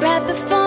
right before